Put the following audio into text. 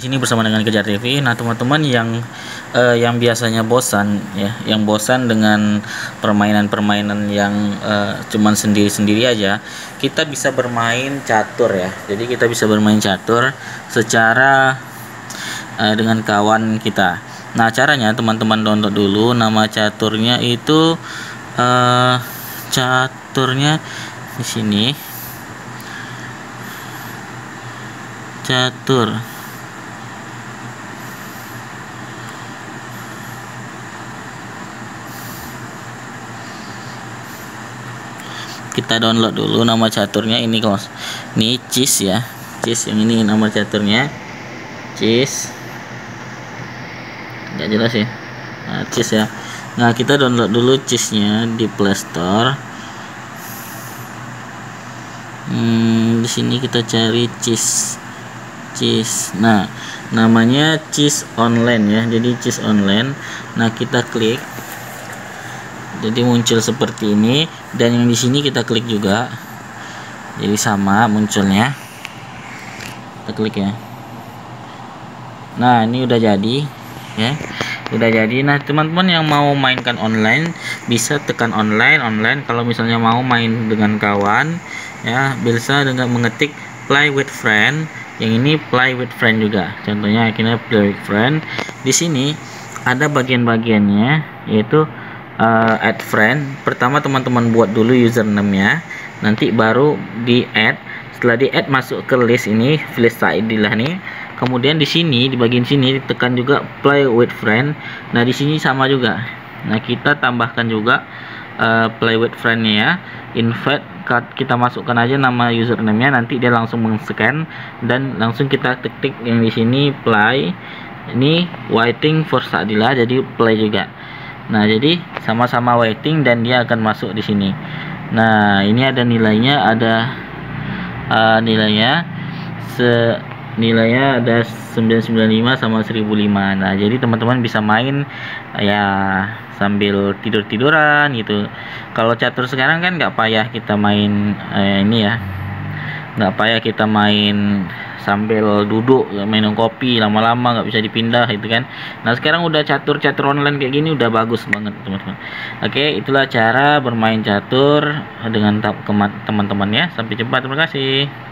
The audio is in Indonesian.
Di sini bersama dengan Kejar TV. Nah, teman-teman yang eh, yang biasanya bosan ya, yang bosan dengan permainan-permainan yang eh, cuman sendiri-sendiri aja, kita bisa bermain catur ya. Jadi kita bisa bermain catur secara eh, dengan kawan kita. Nah, caranya teman-teman download dulu nama caturnya itu eh, caturnya di sini. Catur kita download dulu nama caturnya ini kos. Ini cheese ya. Cheese yang ini nama caturnya. Cheese. Nggak jelas ya. Nah, cheese ya. Nah kita download dulu cheese nya di playstore hmm, di sini kita cari cheese. Cheese. Nah namanya cheese online ya. Jadi cheese online. Nah kita klik. Jadi muncul seperti ini dan yang di sini kita klik juga. Jadi sama munculnya. Kita klik ya. Nah ini udah jadi ya. Udah jadi. Nah teman-teman yang mau mainkan online bisa tekan online online. Kalau misalnya mau main dengan kawan ya bisa dengan mengetik play with friend. Yang ini play with friend juga. Contohnya akhirnya play with friend. Di sini ada bagian-bagiannya yaitu uh, add friend. Pertama teman-teman buat dulu username nya nanti baru di add setelah di add masuk ke list ini list ID lah nih kemudian di sini di bagian sini tekan juga play with friend. Nah di sini sama juga. Nah kita tambahkan juga uh, play with friend nya ya invite kita masukkan aja nama username nya nanti dia langsung men-scan. Dan langsung kita ketik yang di sini play. Ini waiting for Sadila jadi play juga Nah, jadi sama-sama waiting dan dia akan masuk di sini. Nah, ini ada nilainya, ada uh, nilainya se nilainya ada 995 sama 1005. Nah, jadi teman-teman bisa main ya sambil tidur-tiduran gitu. Kalau catur sekarang kan nggak payah kita main eh, ini ya. Nggak payah kita main sambil duduk minum kopi lama-lama nggak bisa dipindah itu kan. Nah sekarang udah catur-catur online kayak gini udah bagus banget teman-teman. Oke itulah cara bermain catur dengan teman-teman ya sampai jumpa terima kasih